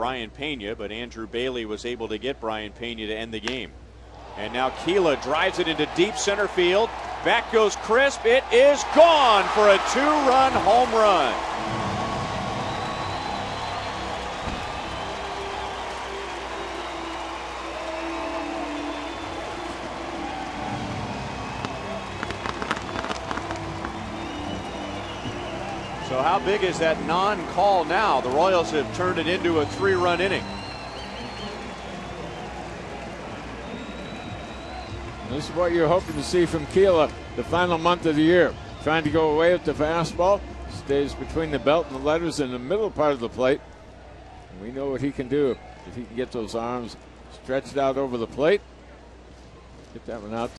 Brayan Pena, but Andrew Bailey was able to get Brayan Pena to end the game. And now Kila drives it into deep center field. Back goes Crisp. It is gone for a two run home run. So, how big is that non call now? The Royals have turned it into a three run inning. This is what you're hoping to see from Kila the final month of the year. Trying to go away with the fastball, stays between the belt and the letters in the middle part of the plate. We know what he can do if he can get those arms stretched out over the plate. Get that one out.